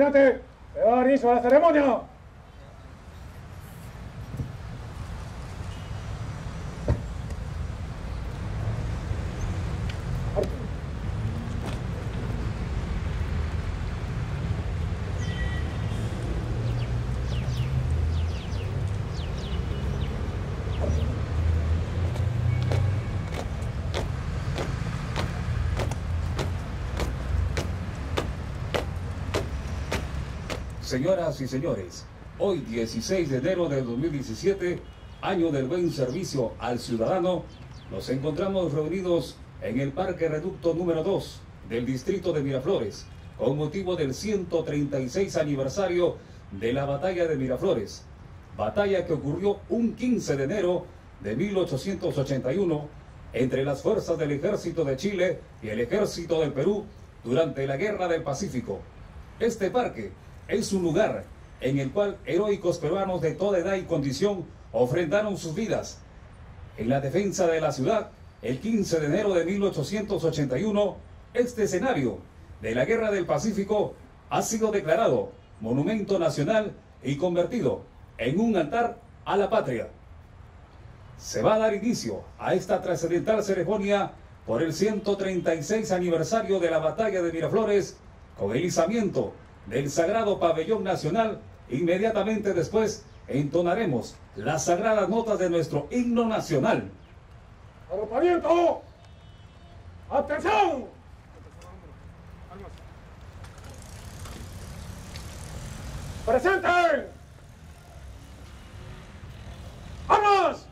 Almirante. Se va a dar inicio a la ceremonia. Señoras y señores, hoy 16 de enero del 2017, año del buen servicio al ciudadano, nos encontramos reunidos en el Parque Reducto número 2 del distrito de Miraflores, con motivo del 136 aniversario de la batalla de Miraflores, batalla que ocurrió un 15 de enero de 1881 entre las fuerzas del ejército de Chile y el ejército del Perú durante la Guerra del Pacífico. Este parque es un lugar en el cual heroicos peruanos de toda edad y condición ofrendaron sus vidas. En la defensa de la ciudad, el 15 de enero de 1881, este escenario de la Guerra del Pacífico ha sido declarado Monumento Nacional y convertido en un altar a la patria. Se va a dar inicio a esta trascendental ceremonia por el 136 aniversario de la batalla de Miraflores con el izamiento del Sagrado Pabellón Nacional, inmediatamente después entonaremos las sagradas notas de nuestro himno nacional. ¡Agrupamiento! ¡Atención! ¡Presente! ¡Armas!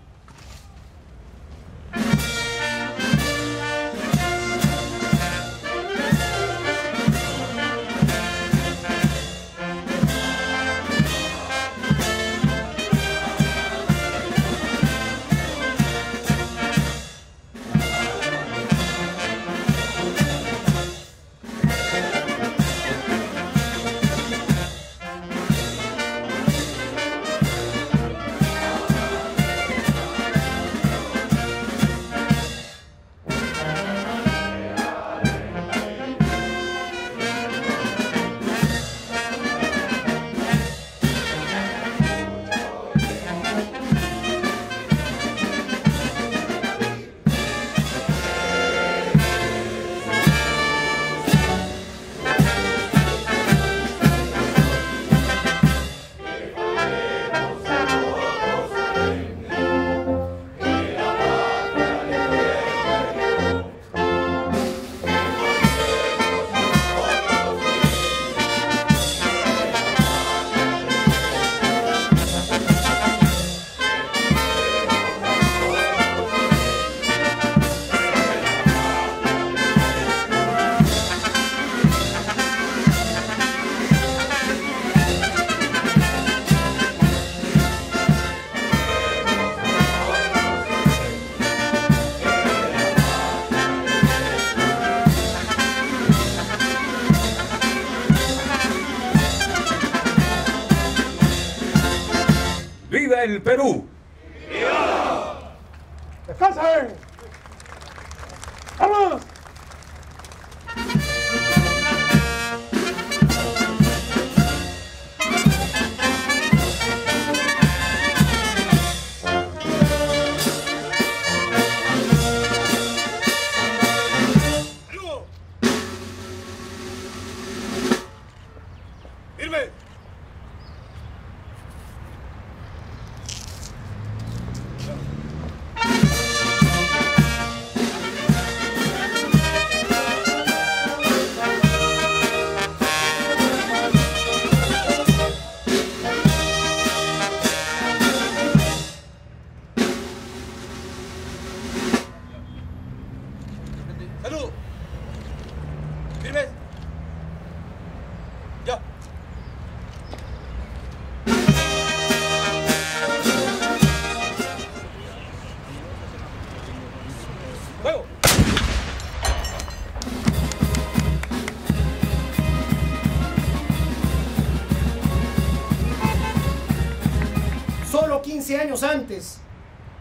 Antes,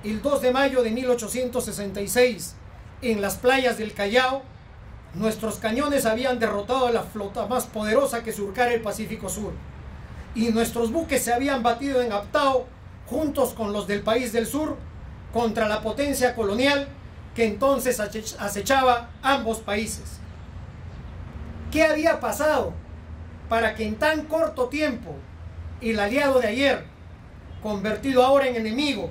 el 2 de mayo de 1866, en las playas del Callao, nuestros cañones habían derrotado a la flota más poderosa que surcara el Pacífico Sur. Y nuestros buques se habían batido en Aptao, juntos con los del país del sur, contra la potencia colonial que entonces acechaba ambos países. ¿Qué había pasado para que en tan corto tiempo el aliado de ayer, convertido ahora en enemigo,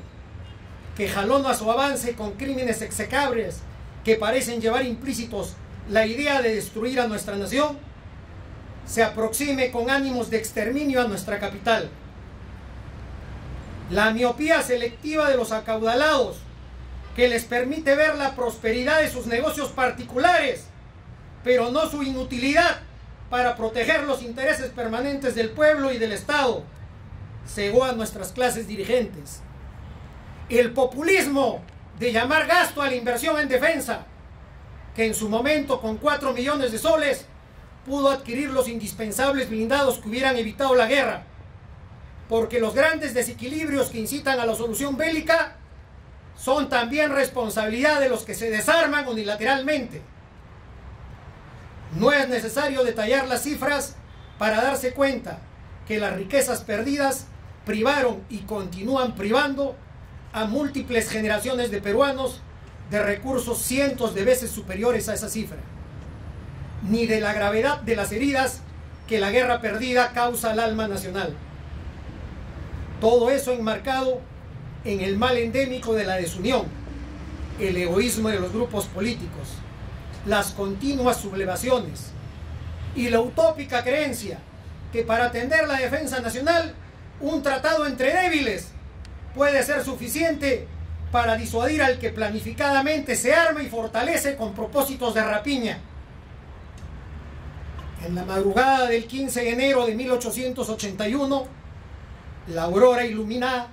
que jaló a su avance con crímenes execables que parecen llevar implícitos la idea de destruir a nuestra nación, se aproxime con ánimos de exterminio a nuestra capital. La miopía selectiva de los acaudalados, que les permite ver la prosperidad de sus negocios particulares, pero no su inutilidad para proteger los intereses permanentes del pueblo y del Estado, cegó a nuestras clases dirigentes. El populismo de llamar gasto a la inversión en defensa, que en su momento con 4 millones de soles pudo adquirir los indispensables blindados que hubieran evitado la guerra, porque los grandes desequilibrios que incitan a la solución bélica son también responsabilidad de los que se desarman unilateralmente. No es necesario detallar las cifras para darse cuenta que las riquezas perdidas privaron y continúan privando a múltiples generaciones de peruanos de recursos cientos de veces superiores a esa cifra, ni de la gravedad de las heridas que la guerra perdida causa al alma nacional. Todo eso enmarcado en el mal endémico de la desunión, el egoísmo de los grupos políticos, las continuas sublevaciones y la utópica creencia que para atender la defensa nacional un tratado entre débiles puede ser suficiente para disuadir al que planificadamente se arma y fortalece con propósitos de rapiña. En la madrugada del 15 de enero de 1881, la aurora iluminada,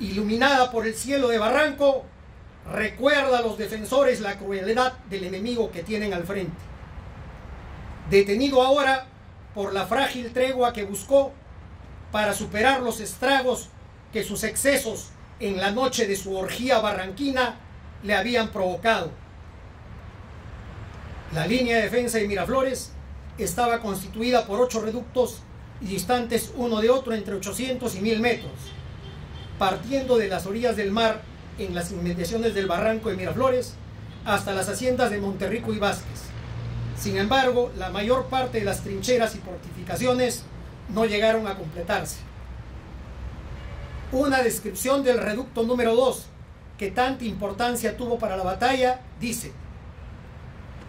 iluminada por el cielo de Barranco, recuerda a los defensores la crueldad del enemigo que tienen al frente. Detenido ahora por la frágil tregua que buscó para superar los estragos que sus excesos en la noche de su orgía barranquina le habían provocado. La línea de defensa de Miraflores estaba constituida por ocho reductos y distantes uno de otro entre 800 y 1000 metros, partiendo de las orillas del mar en las inmediaciones del barranco de Miraflores hasta las haciendas de Monterrico y Vázquez. Sin embargo, la mayor parte de las trincheras y fortificaciones no llegaron a completarse. Una descripción del reducto número 2, que tanta importancia tuvo para la batalla, dice,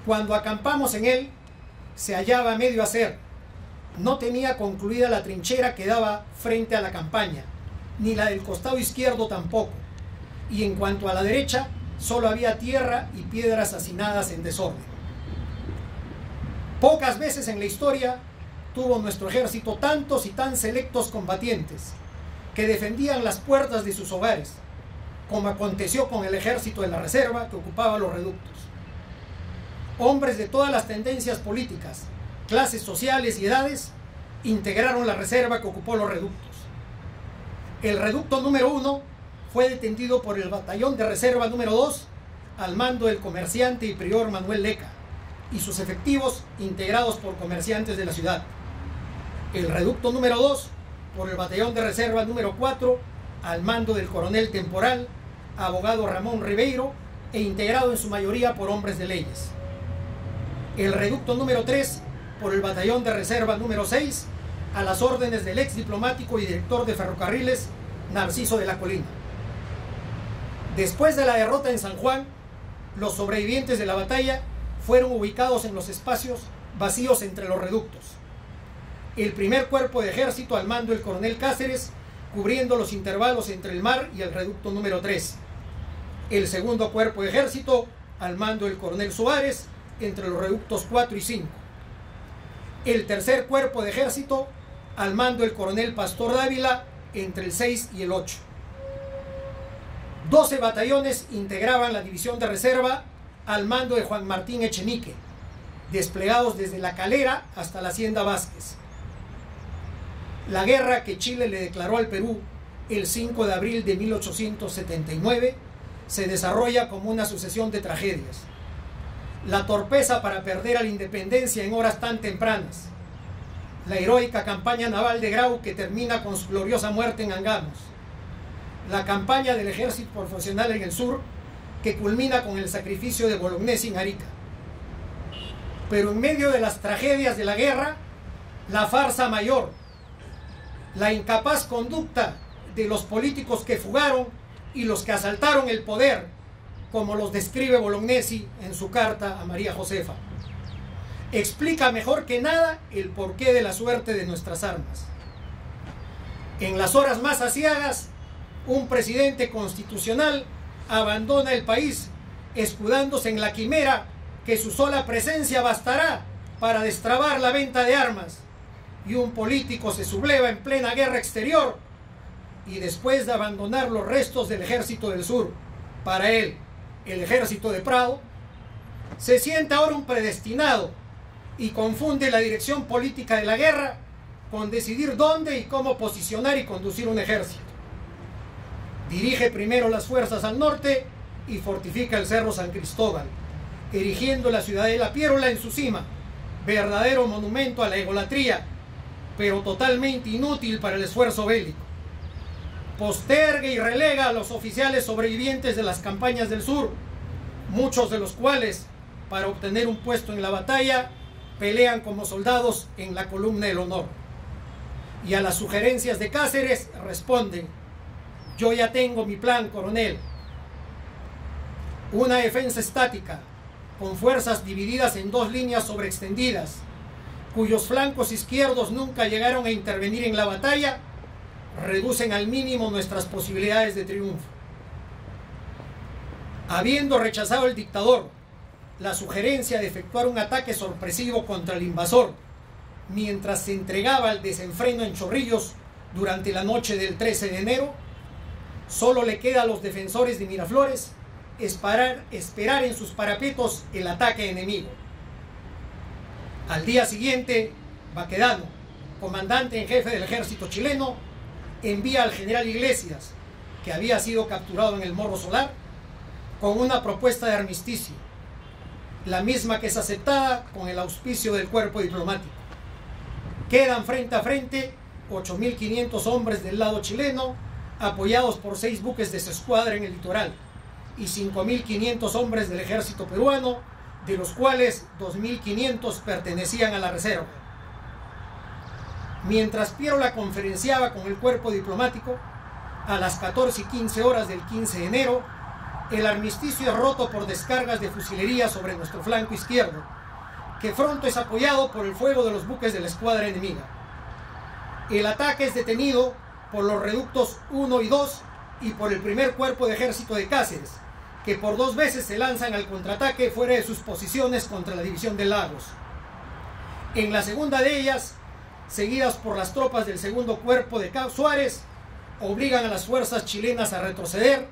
cuando acampamos en él, se hallaba medio hacer. No tenía concluida la trinchera que daba frente a la campaña, ni la del costado izquierdo tampoco. Y en cuanto a la derecha, solo había tierra y piedras hacinadas en desorden. Pocas veces en la historia tuvo nuestro ejército tantos y tan selectos combatientes que defendían las puertas de sus hogares, como aconteció con el ejército de la reserva que ocupaba los reductos. Hombres de todas las tendencias políticas, clases sociales y edades integraron la reserva que ocupó los reductos. El reducto número uno fue detenido por el batallón de reserva número 2 al mando del comerciante y prior Manuel Leca y sus efectivos integrados por comerciantes de la ciudad. El reducto número 2 por el batallón de reserva número 4 al mando del coronel temporal, abogado Ramón Ribeiro e integrado en su mayoría por hombres de leyes. El reducto número 3 por el batallón de reserva número 6 a las órdenes del ex diplomático y director de ferrocarriles Narciso de la Colina. Después de la derrota en San Juan, los sobrevivientes de la batalla fueron ubicados en los espacios vacíos entre los reductos. El primer cuerpo de ejército al mando del coronel Cáceres, cubriendo los intervalos entre el mar y el reducto número 3. El segundo cuerpo de ejército al mando del coronel Suárez, entre los reductos 4 y 5. El tercer cuerpo de ejército al mando del coronel Pastor Dávila, entre el 6 y el 8. 12 batallones integraban la división de reserva al mando de Juan Martín Echenique, desplegados desde la calera hasta la hacienda Vázquez. La guerra que Chile le declaró al Perú el 5 de abril de 1879 se desarrolla como una sucesión de tragedias. la torpeza para perder a la independencia en horas tan tempranas, la heroica campaña naval de Grau que termina con su gloriosa muerte en Angamos, la campaña del ejército profesional en el sur que culmina con el sacrificio de Bolognesi en Arica. Pero en medio de las tragedias de la guerra, la farsa mayor, la incapaz conducta de los políticos que fugaron y los que asaltaron el poder, como los describe Bolognesi en su carta a María Josefa. Explica mejor que nada el porqué de la suerte de nuestras armas. En las horas más asiagas, un presidente constitucional abandona el país escudándose en la quimera que su sola presencia bastará para destrabar la venta de armas y un político se subleva en plena guerra exterior y después de abandonar los restos del ejército del sur, para él, el ejército de Prado, se siente ahora un predestinado y confunde la dirección política de la guerra con decidir dónde y cómo posicionar y conducir un ejército. Dirige primero las fuerzas al norte y fortifica el Cerro San Cristóbal, erigiendo la ciudad de La Piérola en su cima, verdadero monumento a la egolatría, pero totalmente inútil para el esfuerzo bélico. Posterga y relega a los oficiales sobrevivientes de las campañas del sur, muchos de los cuales, para obtener un puesto en la batalla, pelean como soldados en la columna del honor. Y a las sugerencias de Cáceres responden, yo ya tengo mi plan, coronel. Una defensa estática, con fuerzas divididas en dos líneas sobreextendidas, cuyos flancos izquierdos nunca llegaron a intervenir en la batalla, reducen al mínimo nuestras posibilidades de triunfo. Habiendo rechazado el dictador la sugerencia de efectuar un ataque sorpresivo contra el invasor, mientras se entregaba al desenfreno en Chorrillos durante la noche del 13 de enero, solo le queda a los defensores de Miraflores esperar, esperar en sus parapetos el ataque enemigo. Al día siguiente, Baquedano, comandante en jefe del ejército chileno, envía al general Iglesias, que había sido capturado en el Morro Solar, con una propuesta de armisticio, la misma que es aceptada con el auspicio del cuerpo diplomático. Quedan frente a frente 8.500 hombres del lado chileno, apoyados por seis buques de su escuadra en el litoral, y 5.500 hombres del ejército peruano, de los cuales 2.500 pertenecían a la reserva. Mientras Piero la conferenciaba con el cuerpo diplomático, a las 14 y 15 horas del 15 de enero, el armisticio es roto por descargas de fusilería sobre nuestro flanco izquierdo, que pronto es apoyado por el fuego de los buques de la escuadra enemiga. El ataque es detenido por los reductos 1 y 2 y por el primer cuerpo de ejército de Cáceres, que por dos veces se lanzan al contraataque fuera de sus posiciones contra la división de Lagos. En la segunda de ellas, seguidas por las tropas del segundo cuerpo de Suárez, obligan a las fuerzas chilenas a retroceder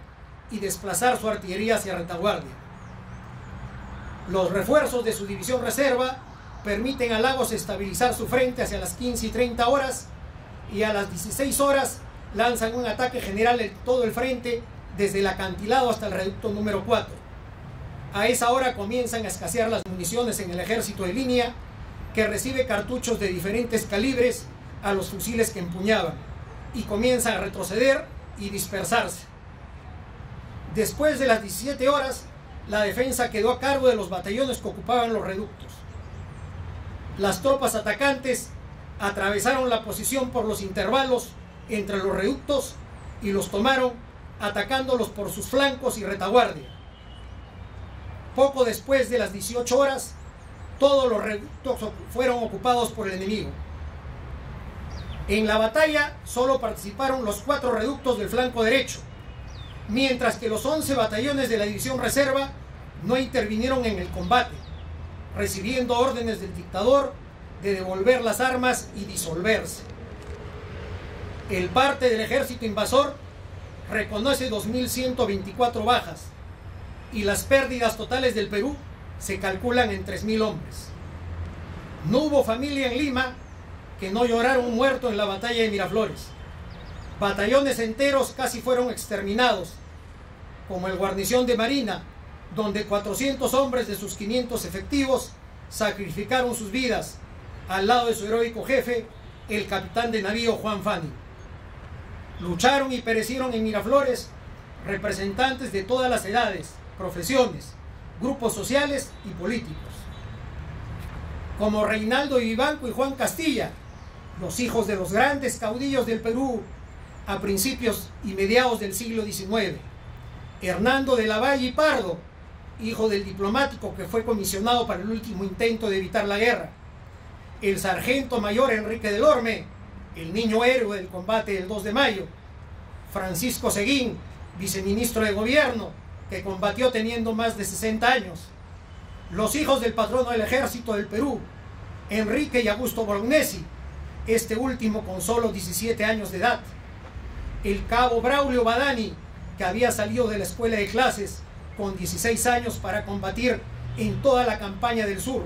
y desplazar su artillería hacia retaguardia. Los refuerzos de su división reserva permiten a Lagos estabilizar su frente hacia las 15 y 30 horas y a las 16 horas lanzan un ataque general en todo el frente desde el acantilado hasta el reducto número 4. A esa hora comienzan a escasear las municiones en el ejército de línea, que recibe cartuchos de diferentes calibres a los fusiles que empuñaban, y comienza a retroceder y dispersarse. Después de las 17 horas, la defensa quedó a cargo de los batallones que ocupaban los reductos. Las tropas atacantes atravesaron la posición por los intervalos entre los reductos y los tomaron atacándolos por sus flancos y retaguardia. Poco después de las 18 horas, todos los reductos fueron ocupados por el enemigo. En la batalla solo participaron los cuatro reductos del flanco derecho, mientras que los 11 batallones de la división reserva no intervinieron en el combate, recibiendo órdenes del dictador de devolver las armas y disolverse. El parte del ejército invasor reconoce 2.124 bajas y las pérdidas totales del Perú se calculan en 3.000 hombres. No hubo familia en Lima que no llorara un muerto en la batalla de Miraflores. Batallones enteros casi fueron exterminados, como el guarnición de Marina, donde 400 hombres de sus 500 efectivos sacrificaron sus vidas al lado de su heroico jefe, el capitán de navío Juan Fani. Lucharon y perecieron en Miraflores representantes de todas las edades, profesiones, grupos sociales y políticos, como Reinaldo Vivanco y Juan Castilla, los hijos de los grandes caudillos del Perú a principios y mediados del siglo XIX, Hernando de la Valle y Pardo, hijo del diplomático que fue comisionado para el último intento de evitar la guerra, el sargento mayor Enrique del Orme, el niño héroe del combate del 2 de mayo, Francisco Seguín, viceministro de gobierno, que combatió teniendo más de 60 años, los hijos del patrono del ejército del Perú, Enrique y Augusto Bolognesi, este último con solo 17 años de edad, el cabo Braulio Badani, que había salido de la escuela de clases con 16 años para combatir en toda la campaña del sur,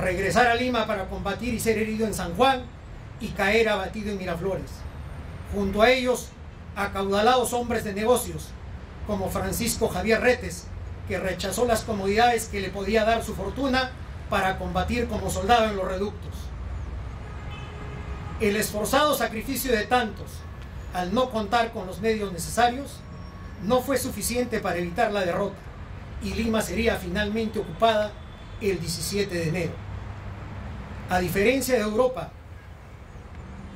regresar a Lima para combatir y ser herido en San Juan y caer abatido en Miraflores. Junto a ellos, acaudalados hombres de negocios, como Francisco Javier Retes, que rechazó las comodidades que le podía dar su fortuna para combatir como soldado en los reductos. El esforzado sacrificio de tantos, al no contar con los medios necesarios, no fue suficiente para evitar la derrota y Lima sería finalmente ocupada el 17 de enero. A diferencia de Europa,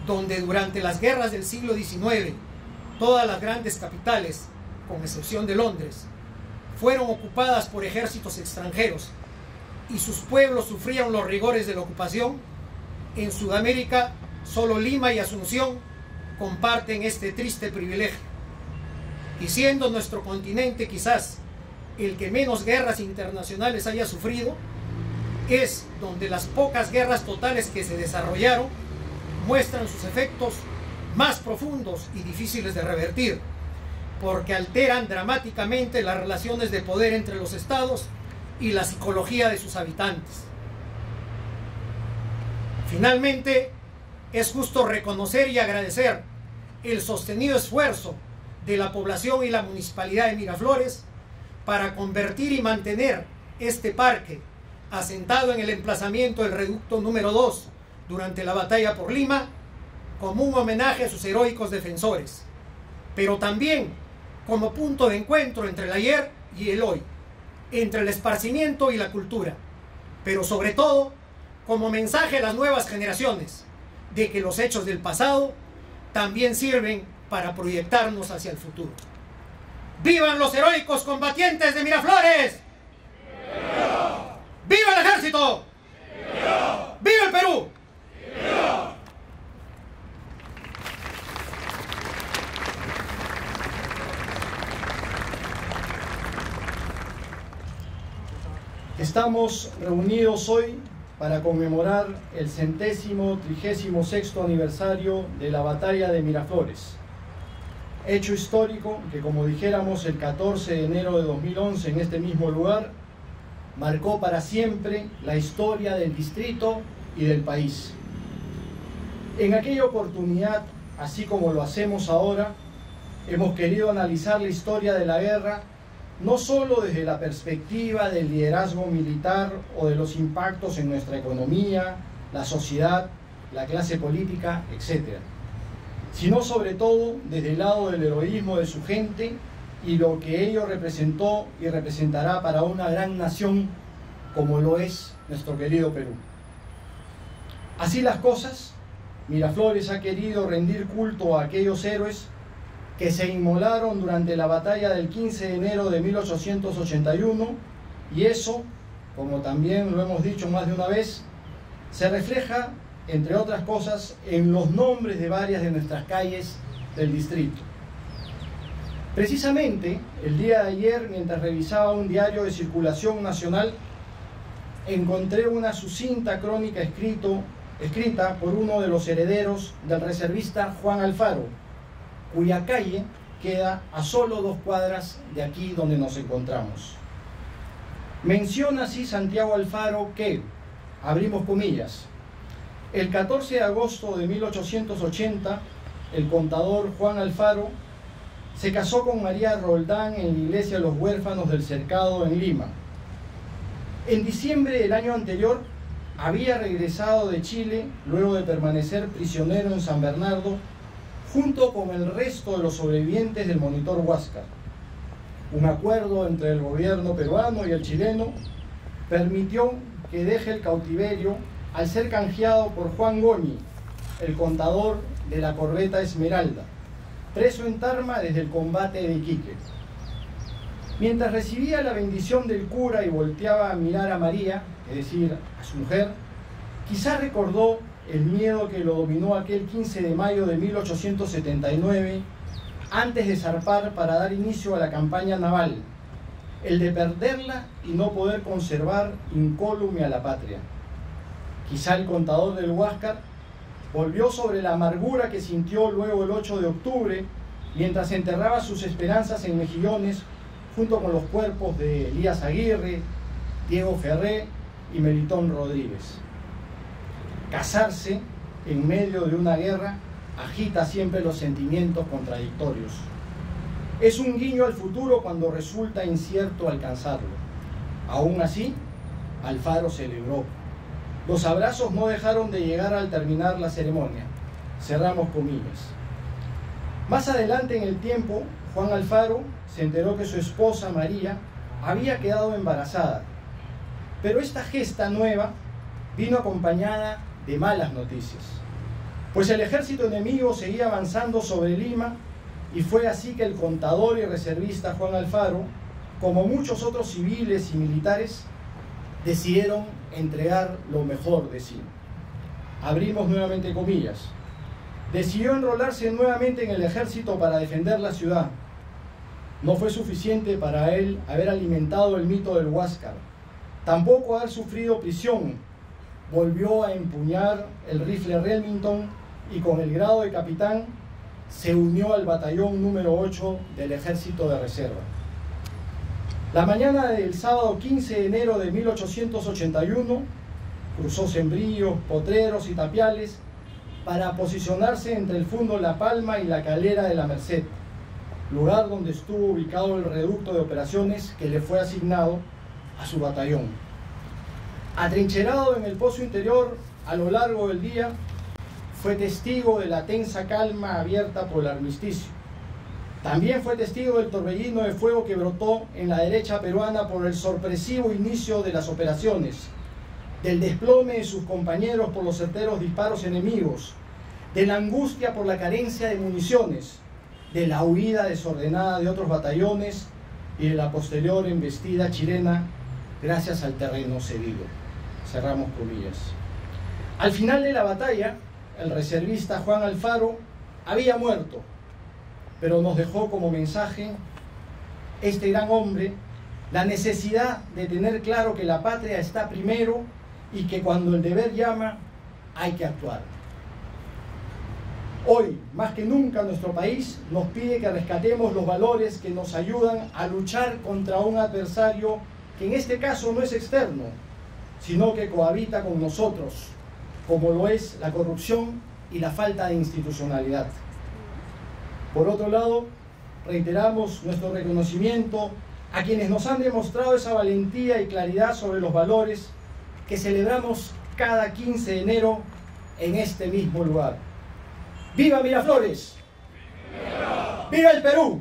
donde durante las guerras del siglo XIX todas las grandes capitales, con excepción de Londres, fueron ocupadas por ejércitos extranjeros y sus pueblos sufrían los rigores de la ocupación, en Sudamérica solo Lima y Asunción comparten este triste privilegio. Y siendo nuestro continente quizás el que menos guerras internacionales haya sufrido, es donde las pocas guerras totales que se desarrollaron muestran sus efectos más profundos y difíciles de revertir, porque alteran dramáticamente las relaciones de poder entre los estados y la psicología de sus habitantes. Finalmente, es justo reconocer y agradecer el sostenido esfuerzo de la población y la municipalidad de Miraflores para convertir y mantener este parque asentado en el emplazamiento del reducto número 2 durante la batalla por Lima como un homenaje a sus heroicos defensores, pero también como punto de encuentro entre el ayer y el hoy, entre el esparcimiento y la cultura, pero sobre todo como mensaje a las nuevas generaciones de que los hechos del pasado también sirven para proyectarnos hacia el futuro. ¡Vivan los heroicos combatientes de Miraflores! ¡Viva, el ejército! ¡Viva, el Perú! Estamos reunidos hoy para conmemorar el centésimo trigésimo sexto aniversario de la batalla de Miraflores. Hecho histórico que, como dijéramos, el 14 de enero de 2011 en este mismo lugar, marcó para siempre la historia del distrito y del país. En aquella oportunidad, así como lo hacemos ahora, hemos querido analizar la historia de la guerra no solo desde la perspectiva del liderazgo militar o de los impactos en nuestra economía, la sociedad, la clase política, etc., sino sobre todo desde el lado del heroísmo de su gente y lo que ello representó y representará para una gran nación como lo es nuestro querido Perú. Así las cosas, Miraflores ha querido rendir culto a aquellos héroes que se inmolaron durante la batalla del 15 de enero de 1881 y eso, como también lo hemos dicho más de una vez, se refleja, entre otras cosas, en los nombres de varias de nuestras calles del distrito. Precisamente, el día de ayer, mientras revisaba un diario de circulación nacional, encontré una sucinta crónica escrito, escrita por uno de los herederos del reservista Juan Alfaro, cuya calle queda a solo dos cuadras de aquí donde nos encontramos. Menciona así Santiago Alfaro que, abrimos comillas, el 14 de agosto de 1880, el contador Juan Alfaro se casó con María Roldán en la iglesia de los huérfanos del cercado en Lima. En diciembre del año anterior había regresado de Chile luego de permanecer prisionero en San Bernardo junto con el resto de los sobrevivientes del monitor Huáscar. Un acuerdo entre el gobierno peruano y el chileno permitió que deje el cautiverio al ser canjeado por Juan Goñi, el contador de la corbeta Esmeralda, preso en Tarma desde el combate de Iquique. Mientras recibía la bendición del cura y volteaba a mirar a María, es decir, a su mujer, quizá recordó el miedo que lo dominó aquel 15 de mayo de 1879, antes de zarpar para dar inicio a la campaña naval, el de perderla y no poder conservar incólume a la patria. Quizá el contador del Huáscar volvió sobre la amargura que sintió luego el 8 de octubre, mientras enterraba sus esperanzas en Mejillones junto con los cuerpos de Elías Aguirre, Diego Ferré y Melitón Rodríguez. Casarse en medio de una guerra agita siempre los sentimientos contradictorios. Es un guiño al futuro cuando resulta incierto alcanzarlo. Aún así, Alfaro celebró. Los abrazos no dejaron de llegar al terminar la ceremonia. Cerramos comillas. Más adelante en el tiempo, Juan Alfaro se enteró que su esposa María había quedado embarazada. Pero esta gesta nueva vino acompañada de malas noticias, pues el ejército enemigo seguía avanzando sobre Lima y fue así que el contador y reservista Juan Alfaro, como muchos otros civiles y militares, decidieron entregar lo mejor de sí. Abrimos nuevamente comillas. Decidió enrolarse nuevamente en el ejército para defender la ciudad. No fue suficiente para él haber alimentado el mito del Huáscar, tampoco haber sufrido prisión. Volvió a empuñar el rifle Remington y con el grado de capitán se unió al batallón número 8 del ejército de reserva. La mañana del sábado 15 de enero de 1881 cruzó sembríos, potreros y tapiales para posicionarse entre el fondo La Palma y la calera de la Merced, lugar donde estuvo ubicado el reducto de operaciones que le fue asignado a su batallón. Atrincherado en el pozo interior a lo largo del día, fue testigo de la tensa calma abierta por el armisticio. También fue testigo del torbellino de fuego que brotó en la derecha peruana por el sorpresivo inicio de las operaciones, del desplome de sus compañeros por los certeros disparos enemigos, de la angustia por la carencia de municiones, de la huida desordenada de otros batallones y de la posterior embestida chilena gracias al terreno cedido. Cerramos comillas. Al final de la batalla, el reservista Juan Alfaro había muerto, pero nos dejó como mensaje este gran hombre la necesidad de tener claro que la patria está primero y que cuando el deber llama hay que actuar. Hoy, más que nunca, nuestro país nos pide que rescatemos los valores que nos ayudan a luchar contra un adversario que en este caso no es externo, sino que cohabita con nosotros, como lo es la corrupción y la falta de institucionalidad. Por otro lado, reiteramos nuestro reconocimiento a quienes nos han demostrado esa valentía y claridad sobre los valores que celebramos cada 15 de enero en este mismo lugar. ¡Viva Miraflores! ¡Viva, ¡Viva el Perú!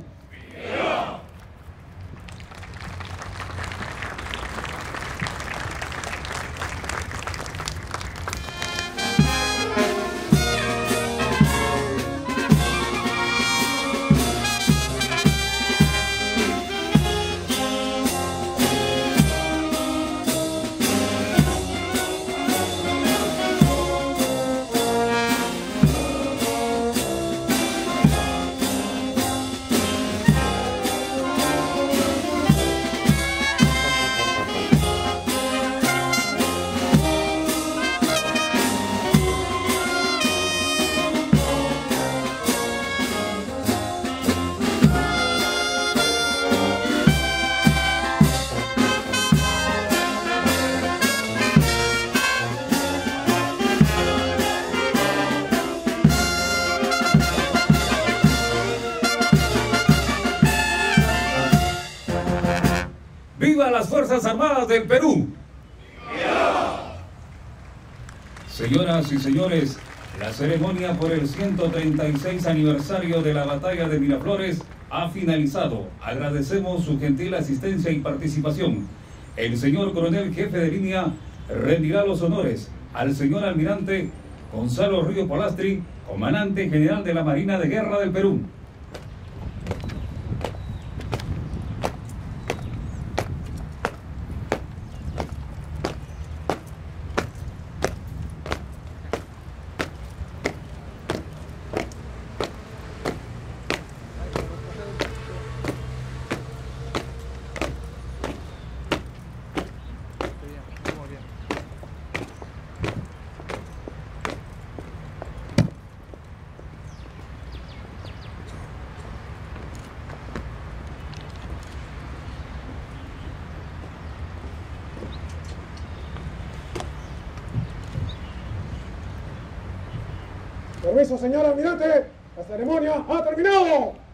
Perú. Señoras y señores, la ceremonia por el 136 aniversario de la batalla de Miraflores ha finalizado. Agradecemos su gentil asistencia y participación. El señor coronel jefe de línea rendirá los honores al señor almirante Gonzalo Río Polastri, comandante general de la Marina de Guerra del Perú. Permiso, señor almirante. La ceremonia ha terminado.